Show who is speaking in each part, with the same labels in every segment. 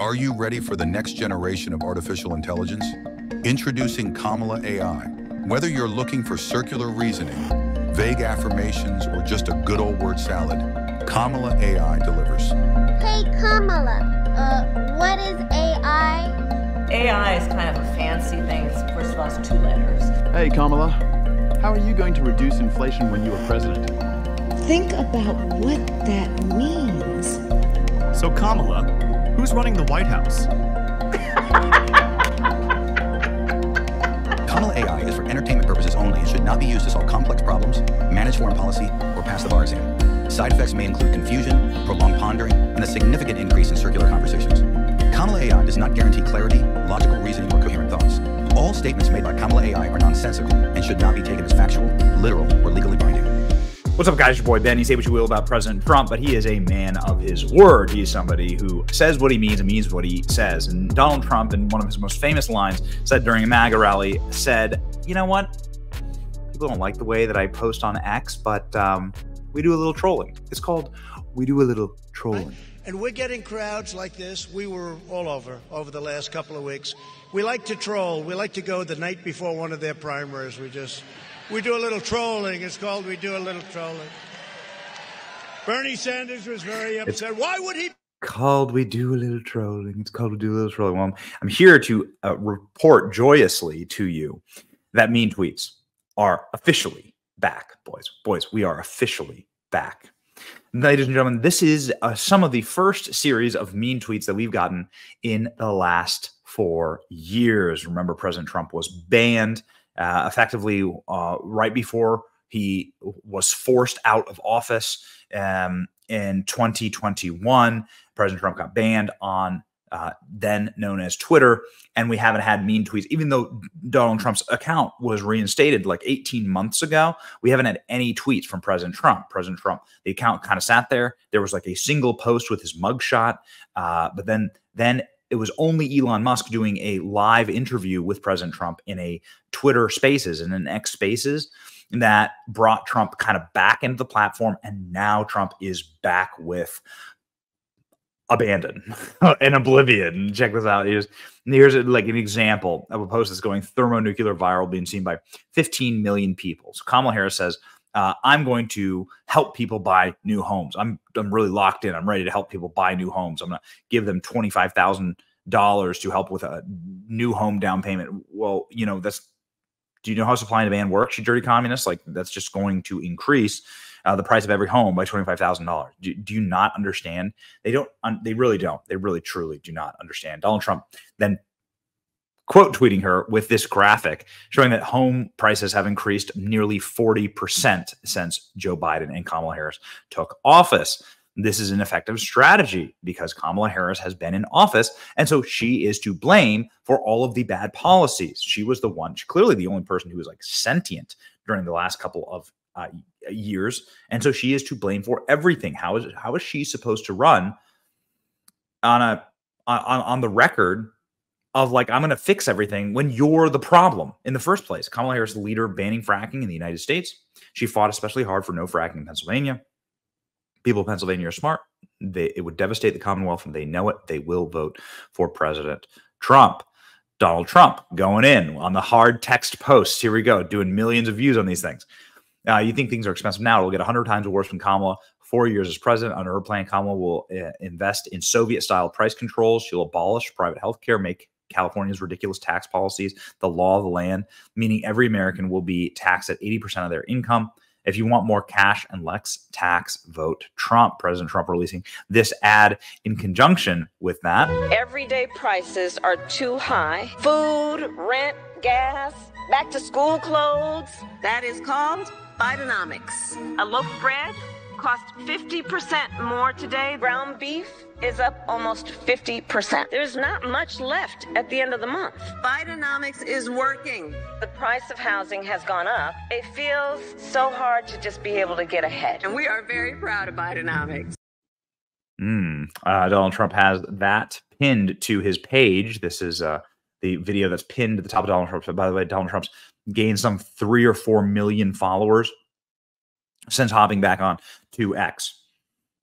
Speaker 1: Are you ready for the next generation of artificial intelligence? Introducing Kamala AI. Whether you're looking for circular reasoning, vague affirmations, or just a good old word salad, Kamala AI delivers.
Speaker 2: Hey, Kamala, uh, what is AI?
Speaker 3: AI is kind of a fancy thing. It's, first of all, it's two letters.
Speaker 4: Hey, Kamala, how are you going to reduce inflation when you are president?
Speaker 5: Think about what that means.
Speaker 6: So, Kamala, who's running the White House?
Speaker 7: Kamala AI is for entertainment purposes only and should not be used to solve complex problems, manage foreign policy, or pass the bar exam. Side effects may include confusion, prolonged pondering, and a significant increase in circular conversations. Kamala AI does not guarantee clarity, logical reasoning, or coherent thoughts. All statements made by Kamala AI are nonsensical and should not be taken as factual, literal, or legally binding.
Speaker 8: What's up, guys? Your boy Ben. You say what you will about President Trump, but he is a man of his word. He is somebody who says what he means and means what he says. And Donald Trump, in one of his most famous lines, said during a MAGA rally, said, "You know what? People don't like the way that I post on X, but um, we do a little trolling. It's called we do a little trolling."
Speaker 9: And we're getting crowds like this. We were all over over the last couple of weeks. We like to troll. We like to go the night before one of their primaries. We just we do a little trolling. It's called we do a little trolling. Bernie Sanders was very upset. Why would he?
Speaker 8: Called we do a little trolling. It's called we do a little trolling. Well, I'm here to uh, report joyously to you that mean tweets are officially back, boys. Boys, we are officially back. Ladies and gentlemen, this is uh, some of the first series of mean tweets that we've gotten in the last four years. Remember, President Trump was banned uh, effectively uh, right before he was forced out of office um, in 2021. President Trump got banned on uh, then known as Twitter, and we haven't had mean tweets. Even though Donald Trump's account was reinstated like 18 months ago, we haven't had any tweets from President Trump. President Trump, the account kind of sat there. There was like a single post with his mugshot, uh, but then then it was only Elon Musk doing a live interview with President Trump in a Twitter Spaces and an X Spaces that brought Trump kind of back into the platform. And now Trump is back with abandon and oblivion. Check this out. Here's here's like an example of a post that's going thermonuclear viral, being seen by 15 million people. So Kamala Harris says, uh, "I'm going to help people buy new homes. I'm I'm really locked in. I'm ready to help people buy new homes. I'm going to give them twenty five thousand dollars to help with a new home down payment. Well, you know that's." Do you know how supply and demand works, you dirty communists? Like that's just going to increase uh, the price of every home by twenty five thousand dollars. Do, do you not understand? They don't. Un, they really don't. They really truly do not understand. Donald Trump then quote tweeting her with this graphic showing that home prices have increased nearly 40% since Joe Biden and Kamala Harris took office. This is an effective strategy because Kamala Harris has been in office. And so she is to blame for all of the bad policies. She was the one, clearly the only person who was like sentient during the last couple of uh, years, and so she is to blame for everything. How is how is she supposed to run on a on on the record of like I'm going to fix everything when you're the problem in the first place? Kamala Harris, the leader banning fracking in the United States, she fought especially hard for no fracking in Pennsylvania. People of Pennsylvania are smart. They, it would devastate the Commonwealth, and they know it. They will vote for President Trump. Donald Trump going in on the hard text posts. Here we go, doing millions of views on these things. Uh, you think things are expensive now? It'll get 100 times worse when Kamala, four years as president. Under her plan, Kamala will uh, invest in Soviet style price controls. She'll abolish private health care, make California's ridiculous tax policies the law of the land, meaning every American will be taxed at 80% of their income. If you want more cash and less tax, vote Trump. President Trump releasing this ad in conjunction with that.
Speaker 10: Everyday prices are too high. Food, rent, gas, back to school clothes. That is called Bidenomics. A loaf of bread costs 50% more today. Ground beef is up almost 50%. There's not much left at the end of the month. Bidenomics is working. The price of housing has gone up. It feels so hard to just be able to get ahead. And we are very proud of Bidenomics.
Speaker 8: Mm, uh, Donald Trump has that pinned to his page. This is uh, the video that's pinned to the top of Donald Trump. By the way, Donald Trump's gained some three or four million followers since hopping back on to X.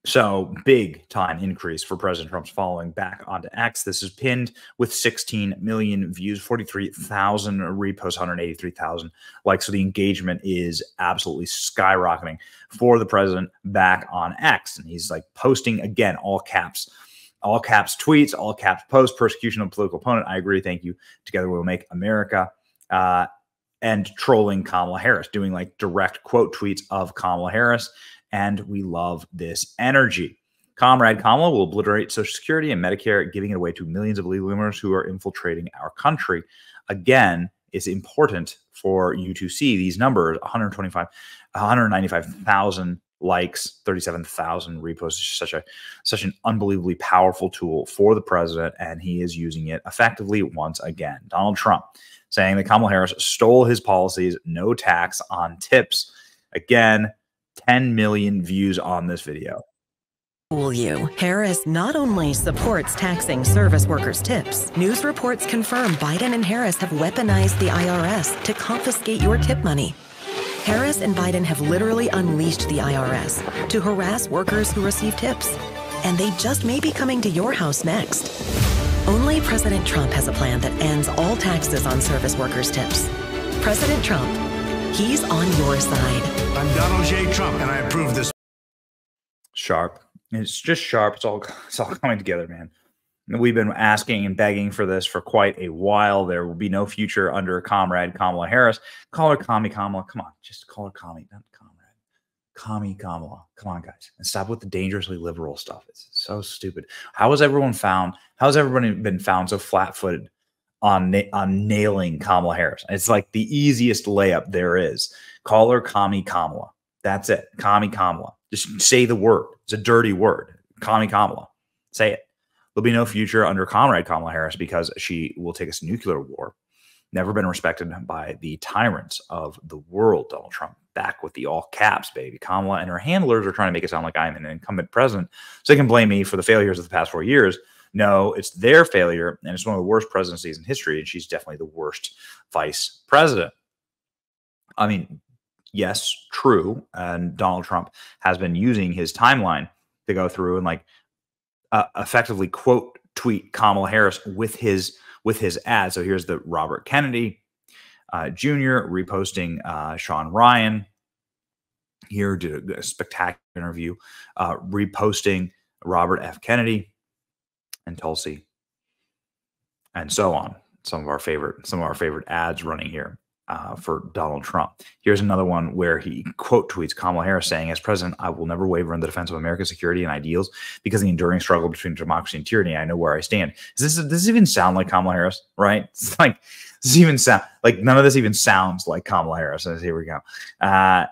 Speaker 8: So big time increase for President Trump's following back onto X. This is pinned with 16 million views, 43,000 reposts, 183,000 likes. So the engagement is absolutely skyrocketing for the president back on X. And he's like posting again, all caps, all caps tweets, all caps posts, persecution of political opponent. I agree. Thank you. Together we'll make America. Uh, and trolling Kamala Harris, doing like direct quote tweets of Kamala Harris and we love this energy. Comrade Kamala will obliterate Social Security and Medicare, giving it away to millions of illegal immigrants who are infiltrating our country. Again, it's important for you to see these numbers 125, 195,000 likes, 37,000 reposts. such a such an unbelievably powerful tool for the president, and he is using it effectively once again. Donald Trump saying that Kamala Harris stole his policies, no tax on tips. Again, 10 million views on this video.
Speaker 11: Fool you. Harris not only supports taxing service workers' tips, news reports confirm Biden and Harris have weaponized the IRS to confiscate your tip money. Harris and Biden have literally unleashed the IRS to harass workers who receive tips. And they just may be coming to your house next. Only President Trump has a plan that ends all taxes on service workers' tips. President Trump He's on your side.
Speaker 9: I'm Donald J. Trump, and I approve this.
Speaker 8: Sharp. It's just sharp. It's all it's all coming together, man. We've been asking and begging for this for quite a while. There will be no future under comrade Kamala Harris. Call her Commie Kamala. Come on, just call her Commie, not comrade. Commie Kamala. Come on, guys, and stop with the dangerously liberal stuff. It's so stupid. How has everyone found? How has everybody been found so flat-footed on on nailing Kamala Harris. It's like the easiest layup there is. Call her Commie Kamala. That's it. Commie Kamala. Just say the word. It's a dirty word. Commie Kamala. Say it. There'll be no future under Comrade Kamala Harris because she will take us to nuclear war. Never been respected by the tyrants of the world. Donald Trump back with the all caps, baby. Kamala and her handlers are trying to make it sound like I'm an incumbent president so they can blame me for the failures of the past four years no, it's their failure, and it's one of the worst presidencies in history, and she's definitely the worst vice president. I mean, yes, true. And Donald Trump has been using his timeline to go through and like uh, effectively quote tweet Kamala Harris with his with his ad. So here's the Robert Kennedy uh, Jr. reposting uh, Shawn Ryan. Here did a spectacular interview, uh, reposting Robert F. Kennedy and Tulsi, and so on. Some of our favorite, some of our favorite ads running here uh, for Donald Trump. Here's another one where he quote tweets Kamala Harris saying, "As president, I will never waver in the defense of America's security and ideals because the enduring struggle between democracy and tyranny. I know where I stand." Does this does this even sound like Kamala Harris? Right? It's like does this even sound like none of this even sounds like Kamala Harris? Here we go. Uh,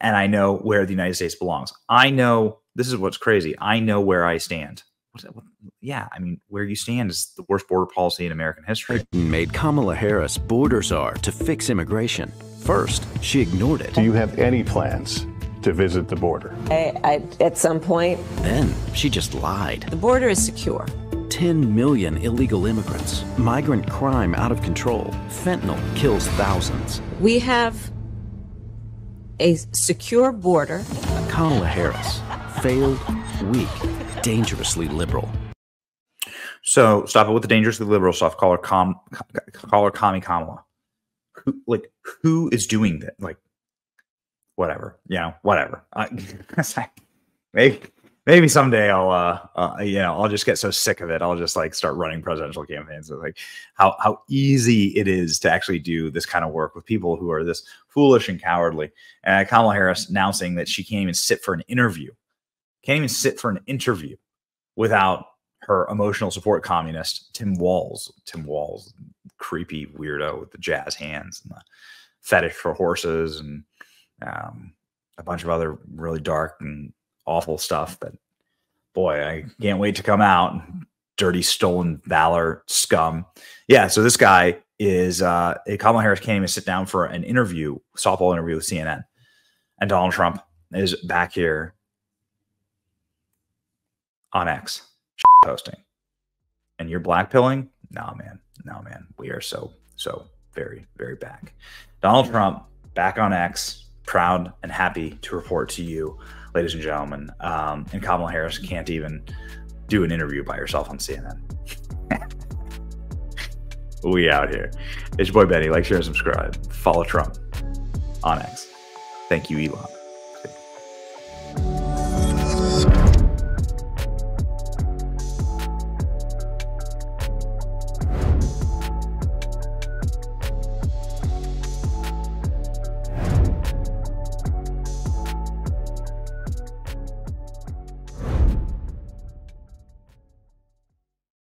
Speaker 8: and I know where the United States belongs. I know this is what's crazy. I know where I stand. What, yeah, I mean, where you stand is the worst border policy in American history.
Speaker 12: Made Kamala Harris border czar to fix immigration. First, she ignored it.
Speaker 13: Do you have any plans to visit the border?
Speaker 10: I, I, at some point.
Speaker 12: Then she just lied.
Speaker 10: The border is secure.
Speaker 12: 10 million illegal immigrants, migrant crime out of control, fentanyl kills thousands.
Speaker 10: We have a secure border.
Speaker 12: Kamala Harris failed, weak, dangerously liberal.
Speaker 8: So stop it with the dangerously liberal stuff. Call her com, call her Commie Kamala. Who, like, who is doing that? Like, whatever, you know, whatever. Uh, maybe, maybe someday I'll, uh, uh, you know, I'll just get so sick of it. I'll just like start running presidential campaigns. Like, how how easy it is to actually do this kind of work with people who are this foolish and cowardly. And Kamala Harris announcing that she can't even sit for an interview can't even sit for an interview without her emotional support communist, Tim Walz. Tim Walz, creepy weirdo with the jazz hands and the fetish for horses and um, a bunch of other really dark and awful stuff that, boy, I can't wait to come out. Dirty, stolen valor scum. Yeah, so this guy is uh, Kamala Harris can't even sit down for an interview, softball interview with CNN. And Donald Trump is back here on X posting. And you're blackpilling? No, man. No, man. We are so, so very, very back. Donald Trump back on X proud and happy to report to you, ladies and gentlemen. Um, and Kamala Harris can't even do an interview by herself on CNN. we out here. It's your boy Benny. Like, share, and subscribe. Follow Trump on X. Thank you, Elon.